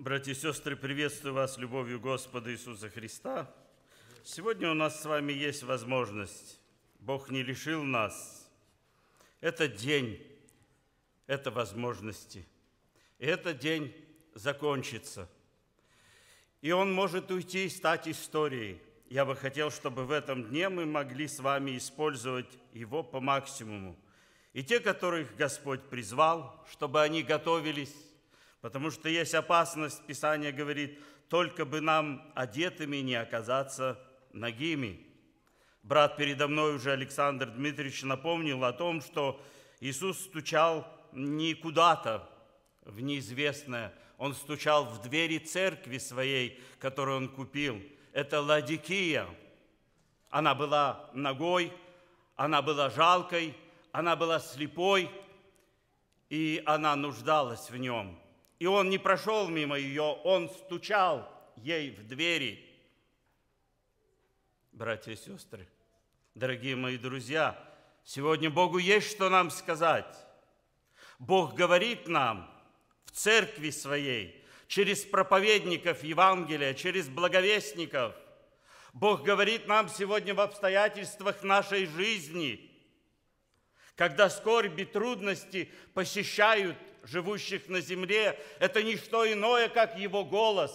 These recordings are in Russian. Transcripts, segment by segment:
Братья и сестры, приветствую вас любовью Господа Иисуса Христа. Сегодня у нас с вами есть возможность. Бог не лишил нас. Это день, это возможности. И этот день закончится. И он может уйти и стать историей. Я бы хотел, чтобы в этом дне мы могли с вами использовать его по максимуму. И те, которых Господь призвал, чтобы они готовились Потому что есть опасность, Писание говорит, только бы нам одетыми не оказаться нагими. Брат передо мной уже Александр Дмитриевич напомнил о том, что Иисус стучал не куда-то в неизвестное, Он стучал в двери церкви своей, которую Он купил. Это Ладикия. Она была ногой, она была жалкой, она была слепой, и она нуждалась в Нем – и он не прошел мимо ее, он стучал ей в двери. Братья и сестры, дорогие мои друзья, сегодня Богу есть что нам сказать. Бог говорит нам в церкви своей, через проповедников Евангелия, через благовестников. Бог говорит нам сегодня в обстоятельствах нашей жизни, когда скорби, трудности посещают живущих на земле, это не что иное, как Его голос.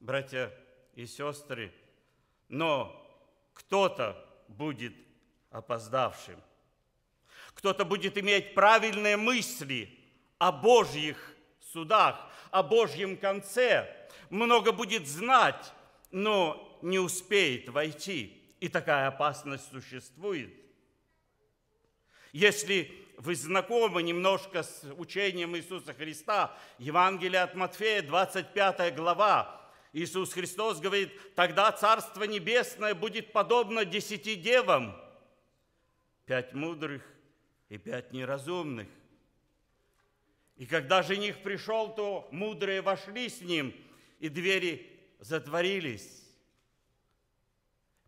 Братья и сестры, но кто-то будет опоздавшим. Кто-то будет иметь правильные мысли о Божьих судах, о Божьем конце. Много будет знать, но не успеет войти. И такая опасность существует. Если вы знакомы немножко с учением Иисуса Христа, Евангелие от Матфея, 25 глава, Иисус Христос говорит, тогда Царство Небесное будет подобно десяти девам, пять мудрых и пять неразумных. И когда жених пришел, то мудрые вошли с ним, и двери затворились.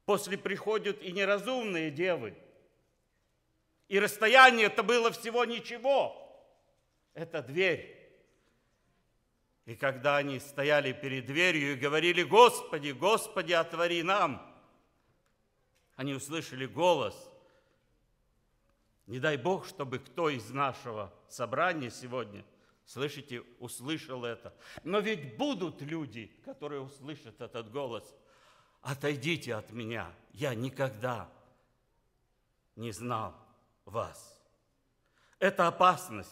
После приходят и неразумные девы – и расстояние это было всего ничего. Это дверь. И когда они стояли перед дверью и говорили, Господи, Господи, отвори нам, они услышали голос. Не дай Бог, чтобы кто из нашего собрания сегодня, слышите, услышал это. Но ведь будут люди, которые услышат этот голос. Отойдите от меня, я никогда не знал вас. Это опасность.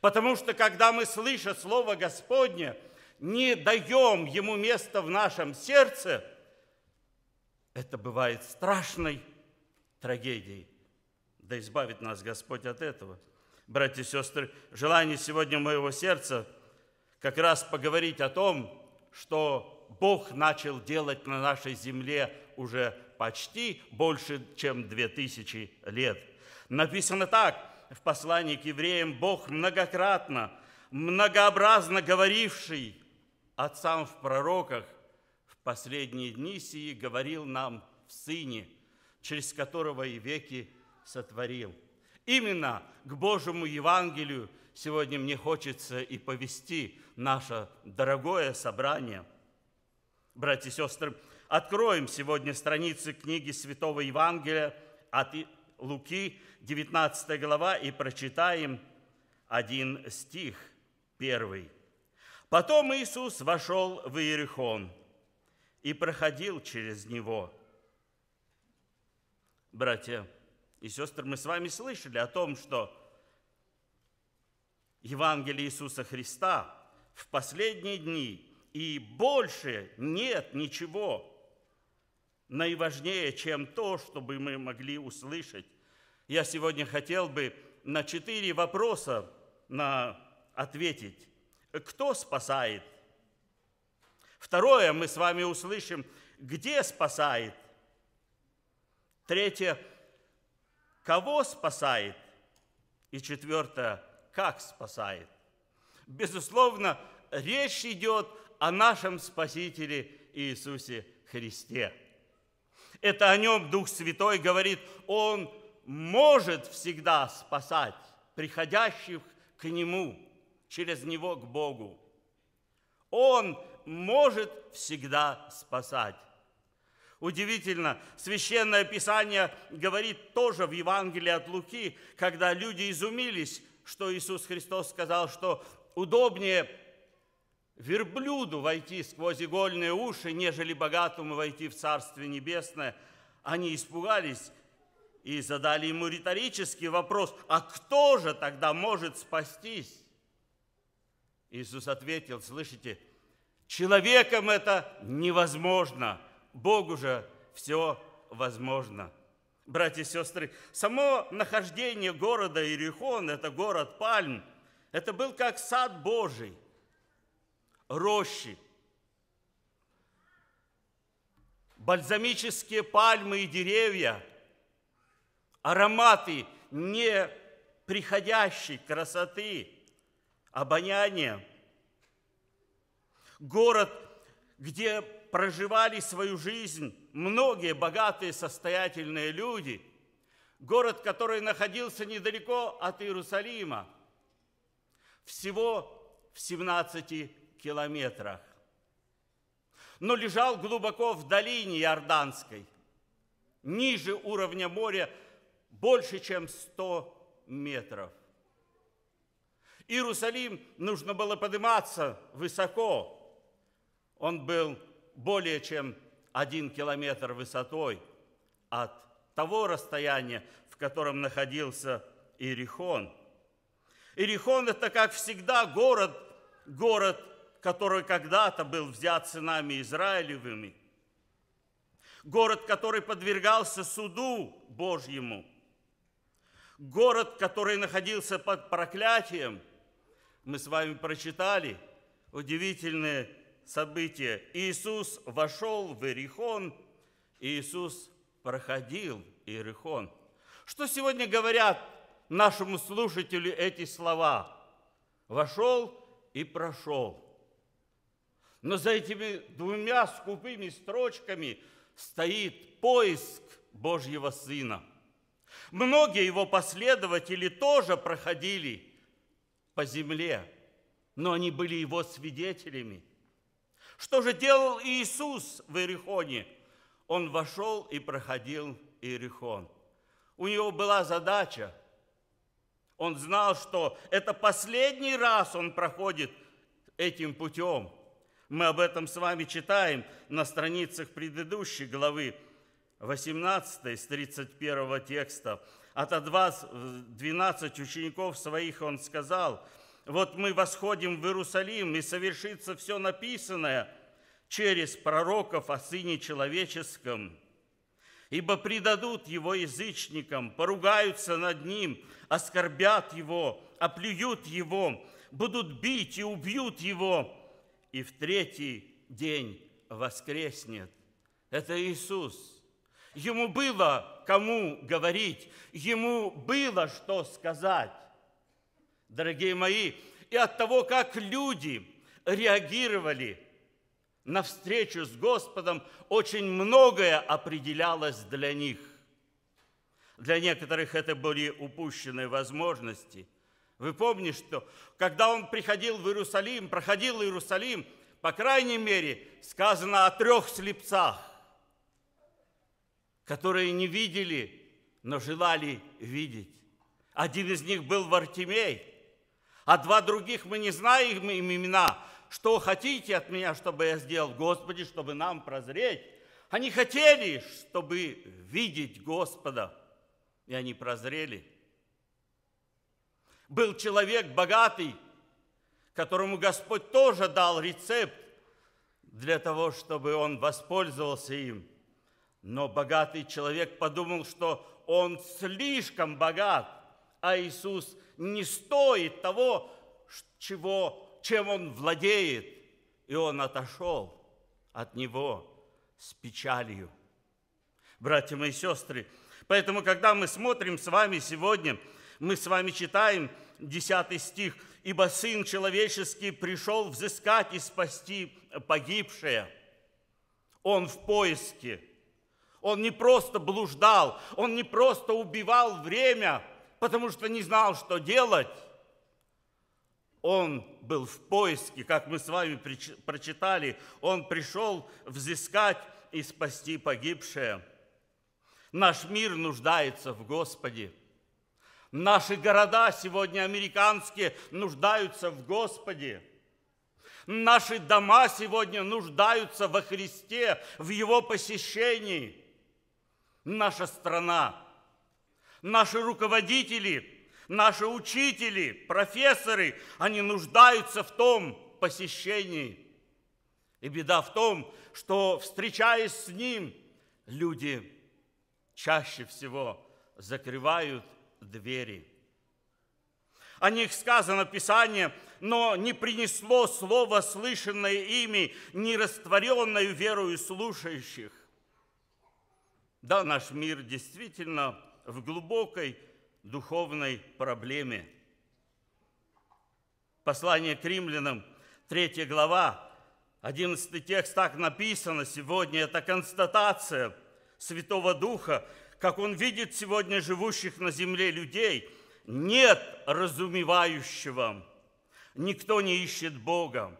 Потому что когда мы, слыша Слово Господне, не даем Ему места в нашем сердце, это бывает страшной трагедией. Да избавит нас Господь от этого. Братья и сестры, желание сегодня моего сердца как раз поговорить о том, что Бог начал делать на нашей земле уже почти больше, чем две тысячи лет – Написано так в послании к евреям, Бог многократно, многообразно говоривший отцам в пророках, в последние дни сии говорил нам в Сыне, через которого и веки сотворил. Именно к Божьему Евангелию сегодня мне хочется и повести наше дорогое собрание. Братья и сестры, откроем сегодня страницы книги Святого Евангелия от Луки, 19 глава, и прочитаем один стих, первый. «Потом Иисус вошел в Иерихон и проходил через него». Братья и сестры, мы с вами слышали о том, что Евангелие Иисуса Христа в последние дни и больше нет ничего наиважнее, чем то, чтобы мы могли услышать. Я сегодня хотел бы на четыре вопроса на ответить. Кто спасает? Второе, мы с вами услышим, где спасает? Третье, кого спасает? И четвертое, как спасает? Безусловно, речь идет о нашем Спасителе Иисусе Христе. Это о нем Дух Святой говорит, Он может всегда спасать приходящих к Нему через него к Богу. Он может всегда спасать. Удивительно, Священное Писание говорит тоже в Евангелии от Луки, когда люди изумились, что Иисус Христос сказал, что удобнее верблюду войти сквозь игольные уши, нежели богатому войти в Царствие Небесное. Они испугались и задали ему риторический вопрос, а кто же тогда может спастись? Иисус ответил, слышите, человеком это невозможно, Богу же все возможно. Братья и сестры, само нахождение города Иерихон, это город Пальм, это был как сад Божий, рощи, бальзамические пальмы и деревья, ароматы неприходящей красоты, обоняния. Город, где проживали свою жизнь многие богатые, состоятельные люди. Город, который находился недалеко от Иерусалима, всего в 17 километрах. Но лежал глубоко в долине Иорданской, ниже уровня моря больше, чем 100 метров. Иерусалим нужно было подниматься высоко. Он был более чем один километр высотой от того расстояния, в котором находился Иерихон. Иерихон – это, как всегда, город, город который когда-то был взят сынами Израилевыми, город, который подвергался суду Божьему, город, который находился под проклятием. Мы с вами прочитали удивительные события. Иисус вошел в Иерихон, Иисус проходил Иерихон. Что сегодня говорят нашему слушателю эти слова? Вошел и прошел. Но за этими двумя скупыми строчками стоит поиск Божьего Сына. Многие его последователи тоже проходили по земле, но они были его свидетелями. Что же делал Иисус в Иерихоне? Он вошел и проходил Иерихон. У него была задача. Он знал, что это последний раз он проходит этим путем – мы об этом с вами читаем на страницах предыдущей главы 18 с 31 текста. От вас 12 учеников своих он сказал, вот мы восходим в Иерусалим, и совершится все написанное через пророков о Сыне Человеческом. Ибо предадут его язычникам, поругаются над ним, оскорбят его, оплюют его, будут бить и убьют его, и в третий день воскреснет. Это Иисус. Ему было кому говорить, ему было что сказать. Дорогие мои, и от того, как люди реагировали на встречу с Господом, очень многое определялось для них. Для некоторых это были упущенные возможности – вы помните, что когда он приходил в Иерусалим, проходил Иерусалим, по крайней мере, сказано о трех слепцах, которые не видели, но желали видеть. Один из них был Вартимей, а два других мы не знаем им имена. Что хотите от меня, чтобы я сделал? Господи, чтобы нам прозреть. Они хотели, чтобы видеть Господа, и они прозрели – был человек богатый, которому Господь тоже дал рецепт для того, чтобы он воспользовался им. Но богатый человек подумал, что он слишком богат, а Иисус не стоит того, чего, чем он владеет. И он отошел от него с печалью. Братья мои сестры, поэтому, когда мы смотрим с вами сегодня – мы с вами читаем 10 стих, «Ибо Сын Человеческий пришел взыскать и спасти погибшее». Он в поиске. Он не просто блуждал, он не просто убивал время, потому что не знал, что делать. он был в поиске, как мы с вами прочитали, он пришел взыскать и спасти погибшее. Наш мир нуждается в Господе. Наши города сегодня американские нуждаются в Господе. Наши дома сегодня нуждаются во Христе, в Его посещении. Наша страна, наши руководители – Наши учители, профессоры, они нуждаются в том посещении. И беда в том, что, встречаясь с ним, люди чаще всего закрывают двери. О них сказано Писание, но не принесло слово, слышанное ими, не растворенную верою слушающих. Да, наш мир действительно в глубокой духовной проблеме. Послание к римлянам, 3 глава, 11 текст, так написано сегодня, это констатация Святого Духа, как Он видит сегодня живущих на земле людей. Нет разумевающего, никто не ищет Бога.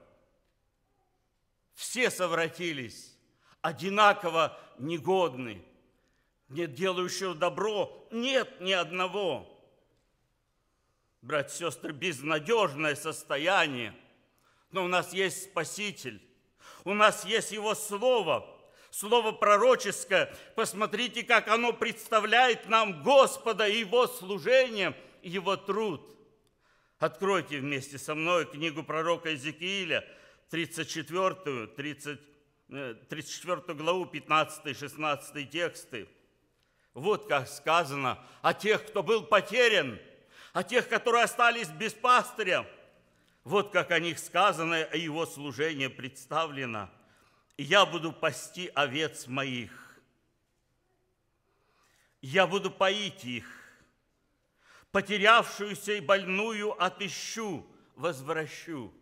Все совратились, одинаково негодны – нет делающего добро, нет ни одного. Братья и сестры, безнадежное состояние, но у нас есть Спаситель, у нас есть Его Слово, Слово пророческое. Посмотрите, как оно представляет нам Господа и Его служение, Его труд. Откройте вместе со мной книгу пророка Иезекииля, 34, 30, 34 главу, 15-16 тексты. Вот как сказано о тех, кто был потерян, о тех, которые остались без пастыря. Вот как о них сказано, о его служении представлено. «Я буду пасти овец моих, я буду поить их, потерявшуюся и больную отыщу, возвращу».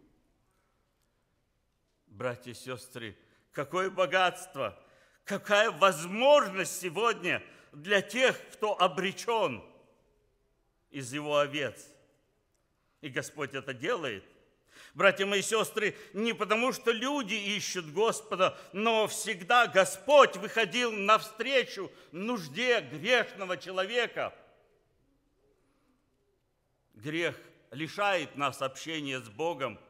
Братья и сестры, какое богатство, какая возможность сегодня – для тех, кто обречен из его овец. И Господь это делает. Братья мои сестры, не потому что люди ищут Господа, но всегда Господь выходил навстречу нужде грешного человека. Грех лишает нас общения с Богом.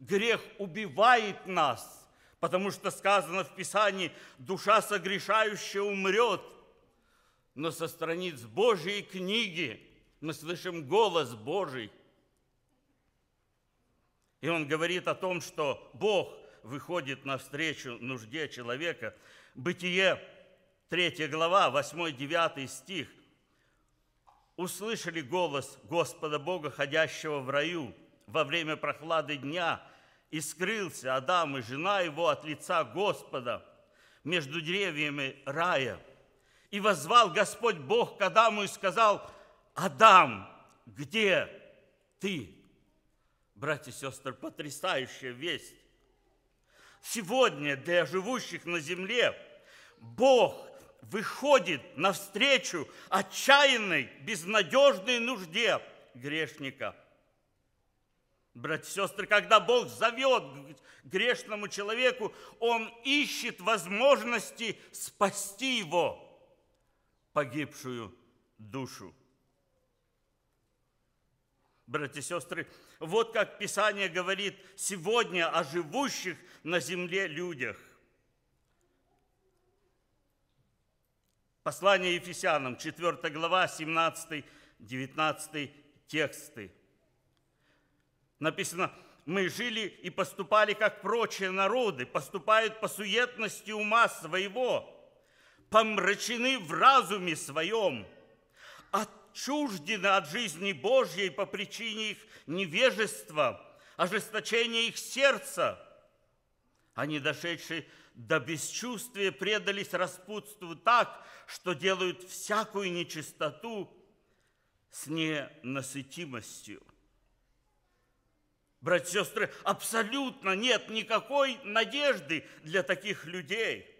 Грех убивает нас, потому что сказано в Писании, душа согрешающая умрет – но со страниц Божьей книги мы слышим голос Божий. И он говорит о том, что Бог выходит навстречу нужде человека. Бытие, 3 глава, 8-9 стих. «Услышали голос Господа Бога, ходящего в раю во время прохлады дня, и скрылся Адам и жена его от лица Господа между деревьями рая – и возвал Господь Бог к Адаму и сказал, Адам, где ты? Братья и сестры, потрясающая весть. Сегодня для живущих на земле Бог выходит навстречу отчаянной, безнадежной нужде грешника. Братья и сестры, когда Бог зовет грешному человеку, Он ищет возможности спасти его – погибшую душу. Братья и сестры, вот как Писание говорит сегодня о живущих на земле людях. Послание Ефесянам, 4 глава, 17-19 тексты. Написано, мы жили и поступали, как прочие народы, поступают по суетности ума своего, помрачены в разуме своем, отчуждены от жизни Божьей по причине их невежества, ожесточения их сердца. Они, дошедшие до бесчувствия, предались распутству так, что делают всякую нечистоту с ненасытимостью. Братья и сестры, абсолютно нет никакой надежды для таких людей –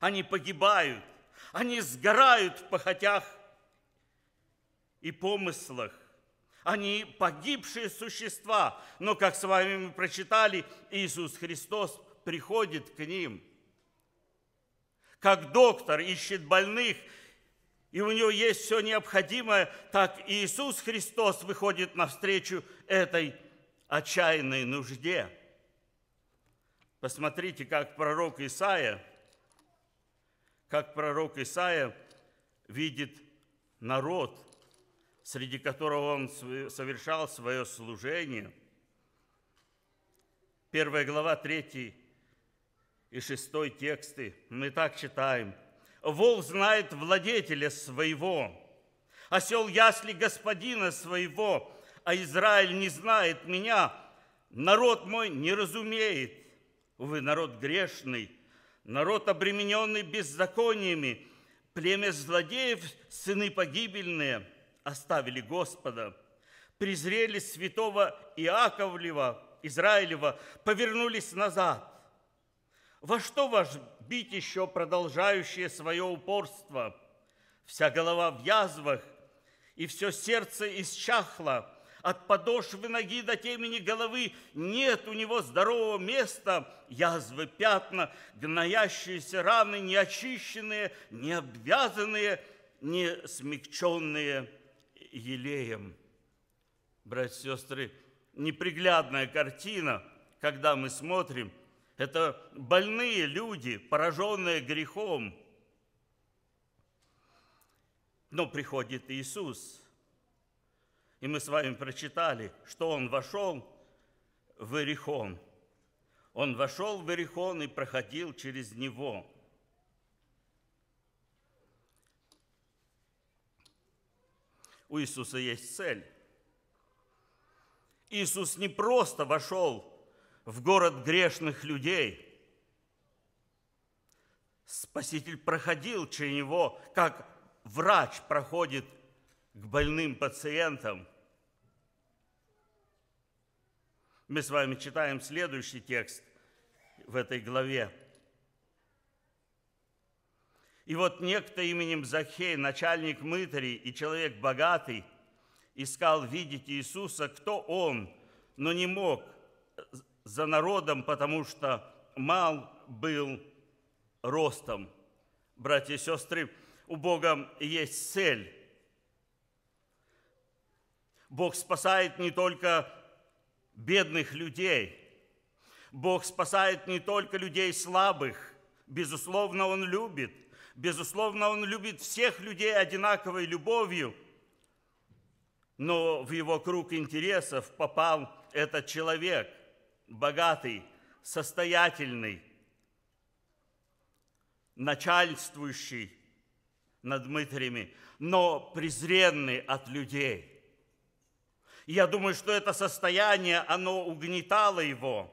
они погибают, они сгорают в похотях и помыслах. Они погибшие существа, но, как с вами мы прочитали, Иисус Христос приходит к ним. Как доктор ищет больных, и у него есть все необходимое, так Иисус Христос выходит навстречу этой отчаянной нужде. Посмотрите, как пророк Исаия, как пророк Исаия видит народ, среди которого он совершал свое служение. Первая глава, третий и шестой тексты. Мы так читаем. «Вол знает владетеля своего, осел ясли господина своего, а Израиль не знает меня, народ мой не разумеет, Увы, народ грешный, народ, обремененный беззакониями, племя злодеев, сыны погибельные, оставили Господа, презрели святого Иаковлева, Израилева, повернулись назад. Во что ваш бить еще продолжающее свое упорство? Вся голова в язвах, и все сердце исчахло – от подошвы ноги до темени головы нет у него здорового места, язвы, пятна, гноящиеся раны, неочищенные, не обвязанные, не смягченные елеем. Братья и сестры, неприглядная картина, когда мы смотрим, это больные люди, пораженные грехом. Но приходит Иисус – и мы с вами прочитали, что он вошел в Иерихон. Он вошел в Иерихон и проходил через него. У Иисуса есть цель. Иисус не просто вошел в город грешных людей. Спаситель проходил через него, как врач проходит к больным пациентам. Мы с вами читаем следующий текст в этой главе. И вот некто именем Захей, начальник мытарей и человек богатый, искал видеть Иисуса, кто он, но не мог за народом, потому что мал был ростом. Братья и сестры, у Бога есть цель Бог спасает не только бедных людей. Бог спасает не только людей слабых. Безусловно, Он любит. Безусловно, Он любит всех людей одинаковой любовью. Но в его круг интересов попал этот человек, богатый, состоятельный, начальствующий над мытарями, но презренный от людей – я думаю, что это состояние, оно угнетало его.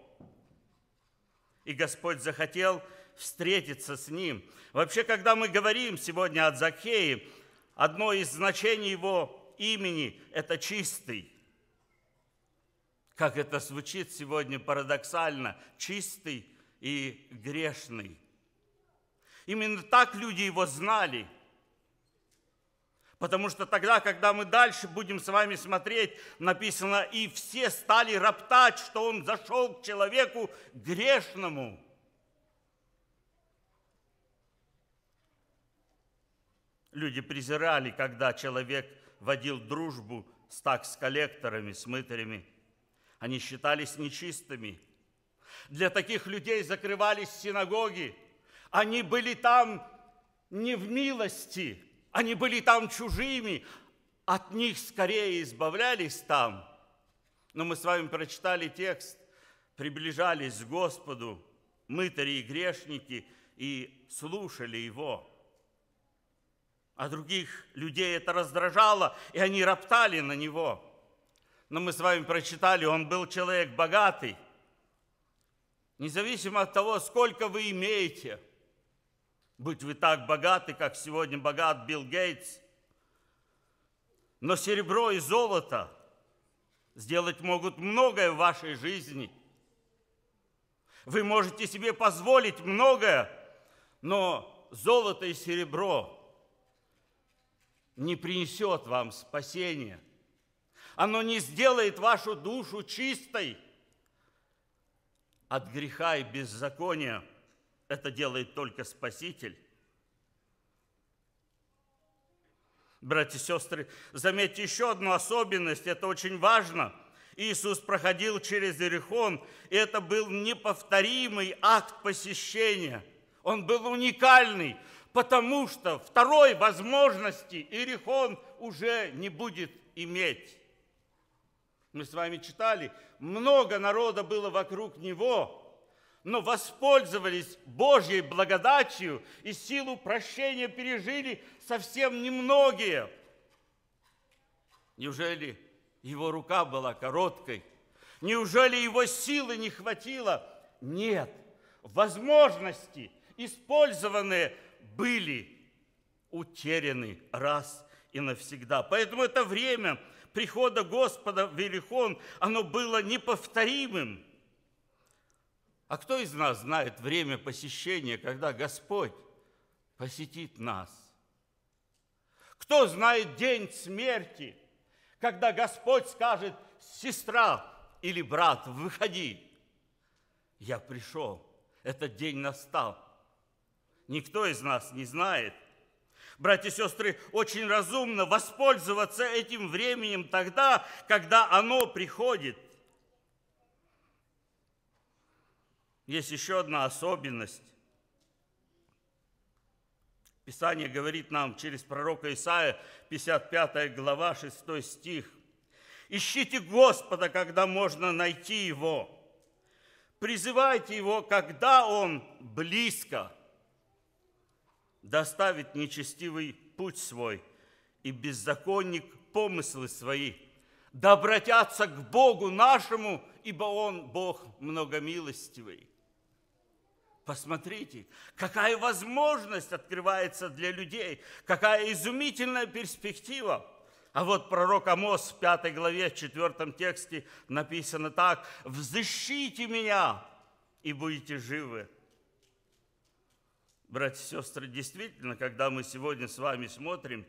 И Господь захотел встретиться с ним. Вообще, когда мы говорим сегодня о Закхее, одно из значений его имени – это чистый. Как это звучит сегодня парадоксально, чистый и грешный. Именно так люди его знали – Потому что тогда, когда мы дальше будем с вами смотреть, написано, и все стали роптать, что он зашел к человеку грешному. Люди презирали, когда человек водил дружбу с такс-коллекторами, с мытарями. Они считались нечистыми. Для таких людей закрывались синагоги. Они были там не в милости, они были там чужими, от них скорее избавлялись там. Но мы с вами прочитали текст, приближались к Господу, мытари и грешники, и слушали Его. А других людей это раздражало, и они роптали на Него. Но мы с вами прочитали, он был человек богатый. Независимо от того, сколько вы имеете – быть вы так богаты, как сегодня богат Билл Гейтс. Но серебро и золото сделать могут многое в вашей жизни. Вы можете себе позволить многое, но золото и серебро не принесет вам спасения. оно не сделает вашу душу чистой от греха и беззакония. Это делает только Спаситель. Братья и сестры, заметьте еще одну особенность, это очень важно. Иисус проходил через Иерихон, и это был неповторимый акт посещения. Он был уникальный, потому что второй возможности Иерихон уже не будет иметь. Мы с вами читали, много народа было вокруг него, но воспользовались Божьей благодатью и силу прощения пережили совсем немногие. Неужели его рука была короткой? Неужели его силы не хватило? Нет. Возможности, использованные, были утеряны раз и навсегда. Поэтому это время – прихода Господа в Велихон, оно было неповторимым. А кто из нас знает время посещения, когда Господь посетит нас? Кто знает день смерти, когда Господь скажет, сестра или брат, выходи. Я пришел, этот день настал. Никто из нас не знает братья и сестры, очень разумно воспользоваться этим временем тогда, когда оно приходит. Есть еще одна особенность. Писание говорит нам через пророка Исаия, 55 глава, 6 стих. «Ищите Господа, когда можно найти Его. Призывайте Его, когда Он близко» доставит нечестивый путь свой и беззаконник помыслы свои, да обратятся к Богу нашему, ибо Он Бог многомилостивый. Посмотрите, какая возможность открывается для людей, какая изумительная перспектива. А вот пророк Амос в 5 главе, в 4 тексте написано так. «Взыщите меня, и будете живы, Братья и сестры, действительно, когда мы сегодня с вами смотрим,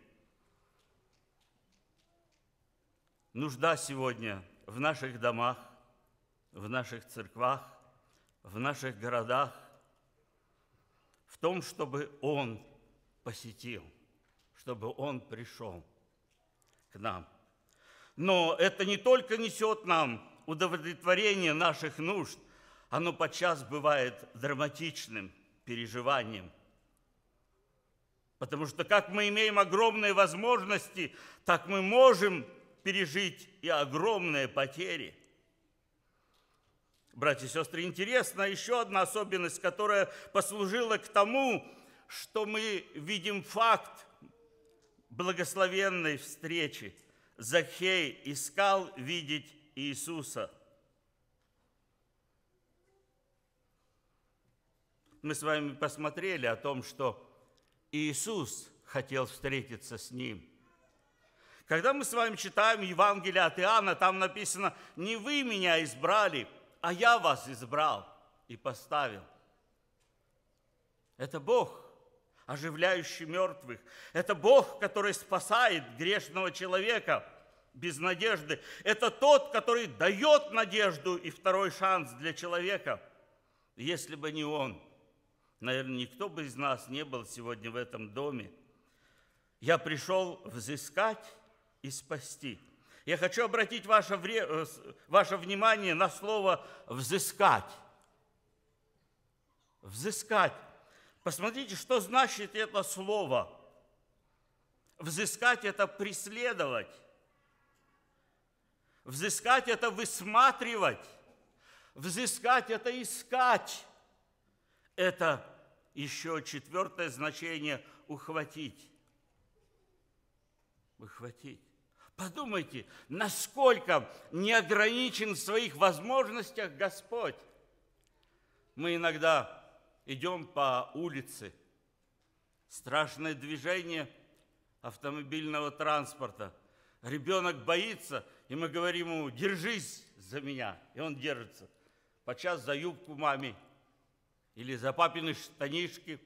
нужда сегодня в наших домах, в наших церквах, в наших городах, том, чтобы Он посетил, чтобы Он пришел к нам. Но это не только несет нам удовлетворение наших нужд, оно подчас бывает драматичным – переживанием. Потому что как мы имеем огромные возможности, так мы можем пережить и огромные потери. Братья и сестры, интересна еще одна особенность, которая послужила к тому, что мы видим факт благословенной встречи. Захей искал видеть Иисуса – мы с вами посмотрели о том, что Иисус хотел встретиться с ним. Когда мы с вами читаем Евангелие от Иоанна, там написано, не вы меня избрали, а я вас избрал и поставил. Это Бог, оживляющий мертвых. Это Бог, который спасает грешного человека без надежды. Это тот, который дает надежду и второй шанс для человека. Если бы не Он – Наверное, никто бы из нас не был сегодня в этом доме. Я пришел взыскать и спасти. Я хочу обратить ваше, вре... Э, ваше внимание на слово «взыскать». Взыскать. Посмотрите, что значит это слово. Взыскать – это преследовать. Взыскать – это высматривать. Взыскать – это искать. Это еще четвертое значение – ухватить. Ухватить. Подумайте, насколько не ограничен в своих возможностях Господь. Мы иногда идем по улице, страшное движение автомобильного транспорта. Ребенок боится, и мы говорим ему, держись за меня, и он держится. Подчас за юбку маме или за папины штанишки,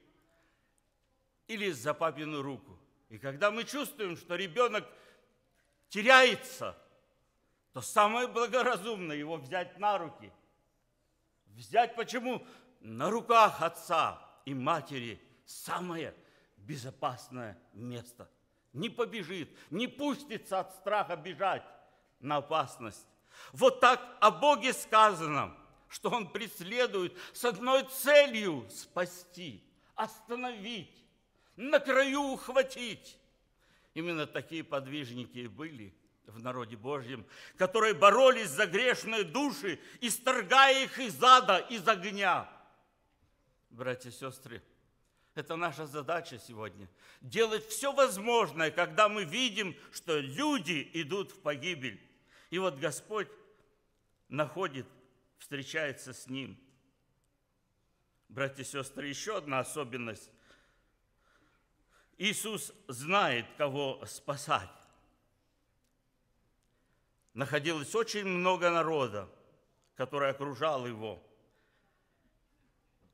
или за папину руку. И когда мы чувствуем, что ребенок теряется, то самое благоразумное его взять на руки. Взять почему? На руках отца и матери самое безопасное место. Не побежит, не пустится от страха бежать на опасность. Вот так о Боге сказано, что Он преследует с одной целью спасти, остановить, на краю ухватить. Именно такие подвижники и были в народе Божьем, которые боролись за грешные души, исторгая их из ада, из огня. Братья и сестры, это наша задача сегодня. Делать все возможное, когда мы видим, что люди идут в погибель. И вот Господь находит, встречается с ним. Братья и сестры, еще одна особенность. Иисус знает, кого спасать. Находилось очень много народа, который окружал его.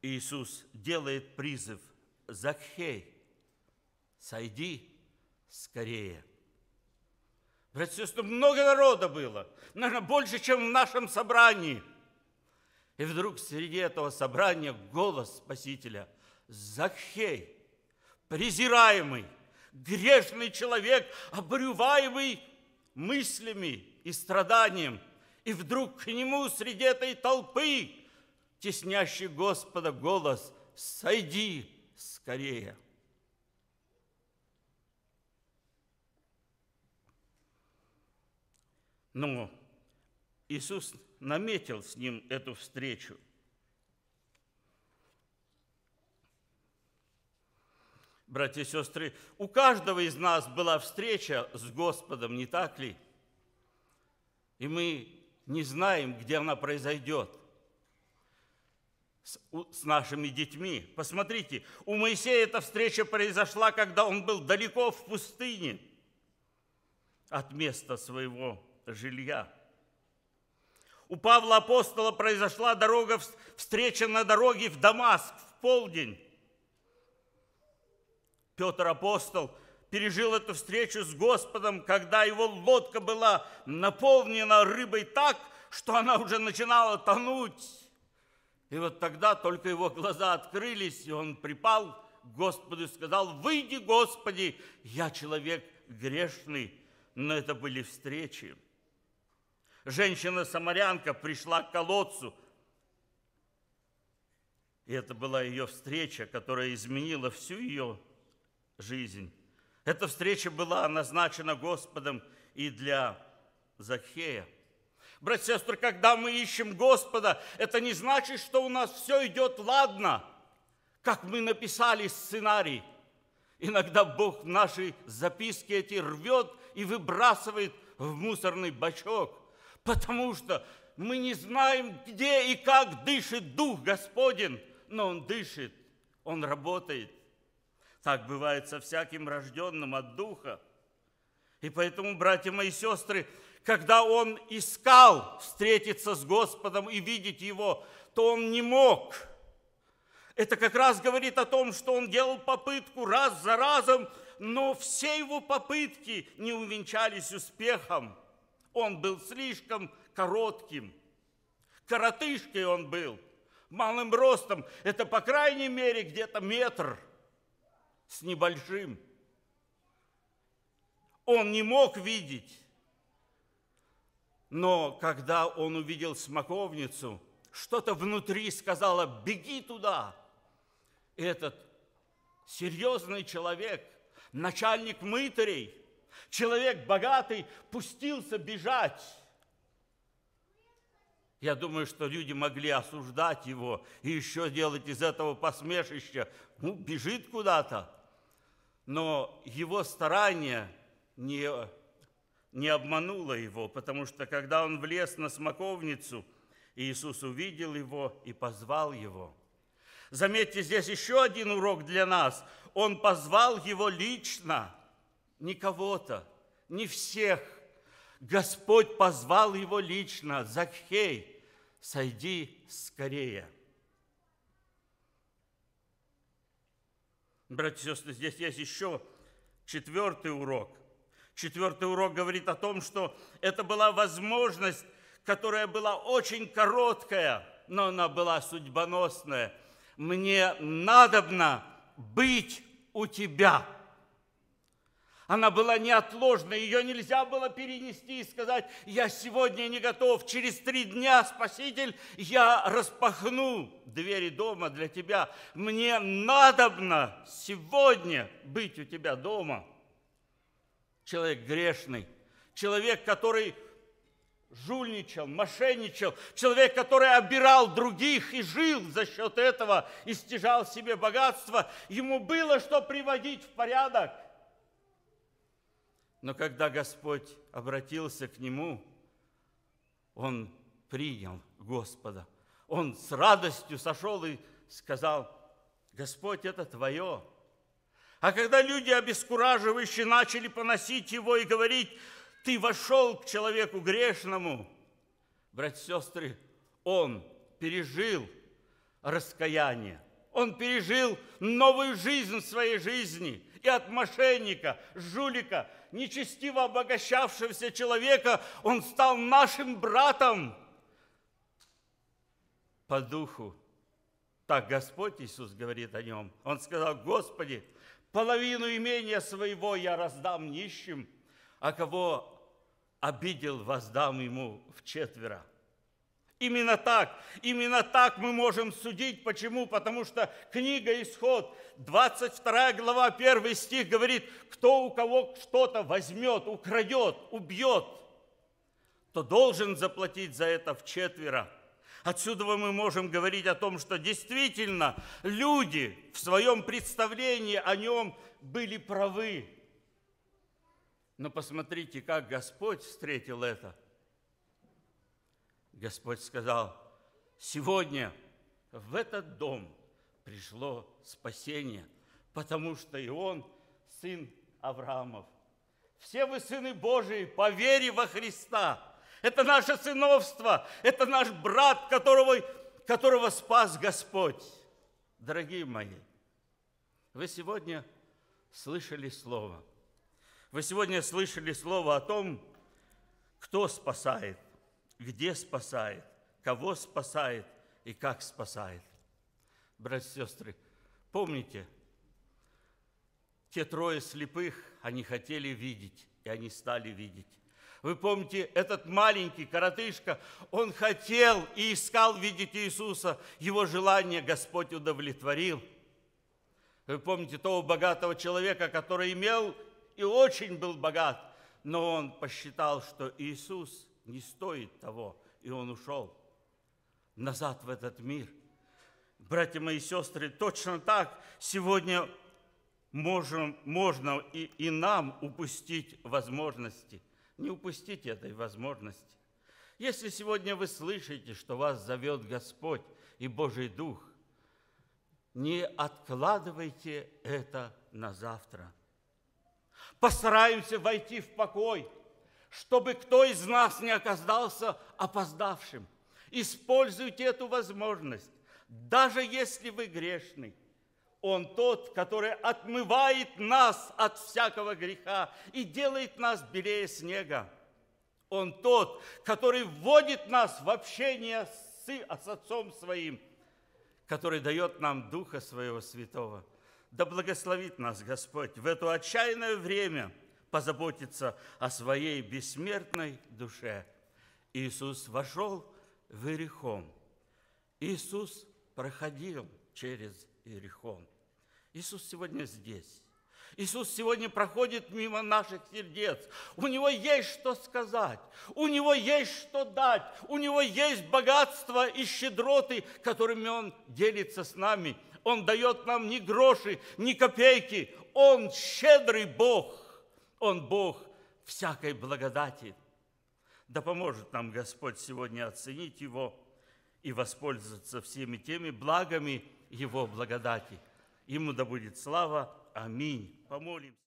Иисус делает призыв – Закхей, сойди скорее. Братья сестры, много народа было, наверное, больше, чем в нашем собрании. И вдруг среди этого собрания голос Спасителя. Закхей, презираемый, грешный человек, обрюваемый мыслями и страданием. И вдруг к нему среди этой толпы, теснящий Господа, голос «Сойди скорее. Но Иисус наметил с ним эту встречу. Братья и сестры, у каждого из нас была встреча с Господом, не так ли? И мы не знаем, где она произойдет – с, с нашими детьми. Посмотрите, у Моисея эта встреча произошла, когда он был далеко в пустыне от места своего жилья. У Павла Апостола произошла дорога, встреча на дороге в Дамаск в полдень. Петр Апостол пережил эту встречу с Господом, когда его лодка была наполнена рыбой так, что она уже начинала тонуть. И вот тогда только его глаза открылись, и он припал к Господу и сказал, «Выйди, Господи, я человек грешный». Но это были встречи. Женщина-самарянка пришла к колодцу, и это была ее встреча, которая изменила всю ее жизнь. Эта встреча была назначена Господом и для Захея. Братья и сестры, когда мы ищем Господа, это не значит, что у нас все идет ладно, как мы написали сценарий. Иногда Бог наши записки эти рвет и выбрасывает в мусорный бачок, потому что мы не знаем, где и как дышит Дух Господень, но Он дышит, Он работает. Так бывает со всяким рожденным от Духа. И поэтому, братья мои сестры, когда он искал встретиться с Господом и видеть Его, то он не мог. Это как раз говорит о том, что он делал попытку раз за разом, но все его попытки не увенчались успехом. Он был слишком коротким. Коротышкой он был, малым ростом. Это, по крайней мере, где-то метр с небольшим. Он не мог видеть. Но когда он увидел смоковницу, что-то внутри сказала, беги туда. Этот серьезный человек, начальник мытарей, человек богатый, пустился бежать. Я думаю, что люди могли осуждать его и еще делать из этого посмешища. Ну, бежит куда-то. Но его старания не не обманула его, потому что когда он влез на смоковницу, Иисус увидел его и позвал его. Заметьте, здесь еще один урок для нас. Он позвал его лично, не кого-то, не всех. Господь позвал его лично. Закхей, сойди скорее. Братья и сестры, здесь есть еще четвертый урок – Четвертый урок говорит о том, что это была возможность, которая была очень короткая, но она была судьбоносная. Мне надобно быть у тебя. Она была неотложной, ее нельзя было перенести и сказать, я сегодня не готов, через три дня, Спаситель, я распахну двери дома для тебя. Мне надобно сегодня быть у тебя дома. Человек грешный, человек, который жульничал, мошенничал, человек, который обирал других и жил за счет этого, и стяжал себе богатство, ему было что приводить в порядок – но когда Господь обратился к нему, он принял Господа. Он с радостью сошел и сказал, Господь, это Твое. А когда люди обескураживающие начали поносить его и говорить, ты вошел к человеку грешному, братья и сестры, он пережил раскаяние, он пережил новую жизнь в своей жизни. И от мошенника, жулика, нечестиво обогащавшегося человека, он стал нашим братом по духу. Так Господь Иисус говорит о нем. Он сказал, Господи, половину имения своего я раздам нищим, а кого обидел, воздам ему в четверо. Именно так, именно так мы можем судить. Почему? Потому что книга Исход, 22 глава, 1 стих говорит, кто у кого что-то возьмет, украдет, убьет, то должен заплатить за это в четверо. Отсюда мы можем говорить о том, что действительно люди в своем представлении о нем были правы. Но посмотрите, как Господь встретил это – Господь сказал, сегодня в этот дом пришло спасение, потому что и он сын Авраамов. Все вы сыны Божии по вере во Христа. Это наше сыновство, это наш брат, которого, которого спас Господь. Дорогие мои, вы сегодня слышали слово. Вы сегодня слышали слово о том, кто спасает – где спасает, кого спасает и как спасает. Братья и сестры, помните, те трое слепых, они хотели видеть, и они стали видеть. Вы помните, этот маленький коротышка, он хотел и искал видеть Иисуса, его желание Господь удовлетворил. Вы помните того богатого человека, который имел и очень был богат, но он посчитал, что Иисус не стоит того, и он ушел назад в этот мир. Братья мои сестры, точно так сегодня можем, можно и, и нам упустить возможности. Не упустите этой возможности. Если сегодня вы слышите, что вас зовет Господь и Божий Дух, не откладывайте это на завтра. Постараемся войти в покой – чтобы кто из нас не оказался опоздавшим. Используйте эту возможность, даже если вы грешный. Он тот, который отмывает нас от всякого греха и делает нас белее снега. Он тот, который вводит нас в общение с, с Отцом Своим, который дает нам Духа Своего Святого. Да благословит нас Господь в это отчаянное время – позаботиться о своей бессмертной душе. Иисус вошел в Иерихон. Иисус проходил через Иерихон. Иисус сегодня здесь. Иисус сегодня проходит мимо наших сердец. У Него есть что сказать, у Него есть что дать, у Него есть богатство и щедроты, которыми Он делится с нами. Он дает нам ни гроши, ни копейки. Он щедрый Бог – он Бог всякой благодати. Да поможет нам Господь сегодня оценить Его и воспользоваться всеми теми благами Его благодати. Ему да будет слава. Аминь. Помолимся.